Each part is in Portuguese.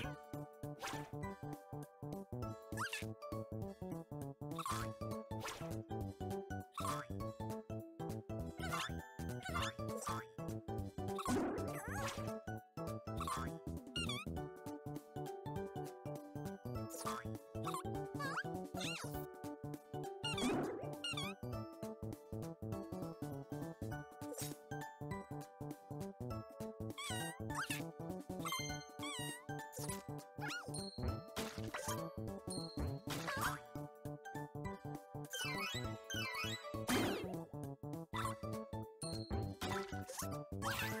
Sorry. Música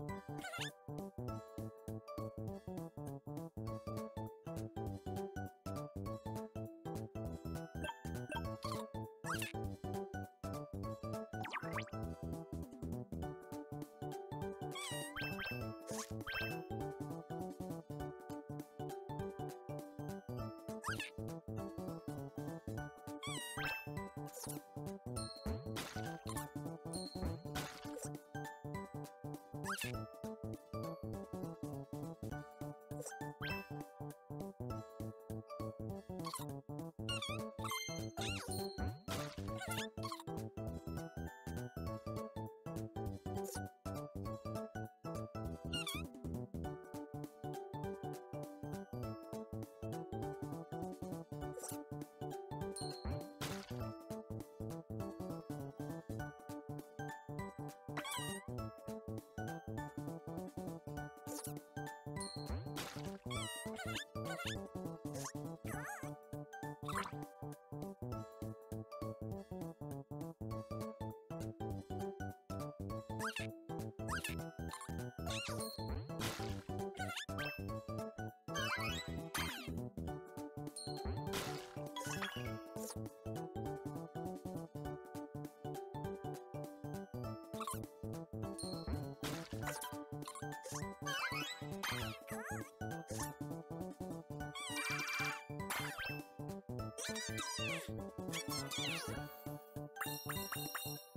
you you Let's go. Thank you.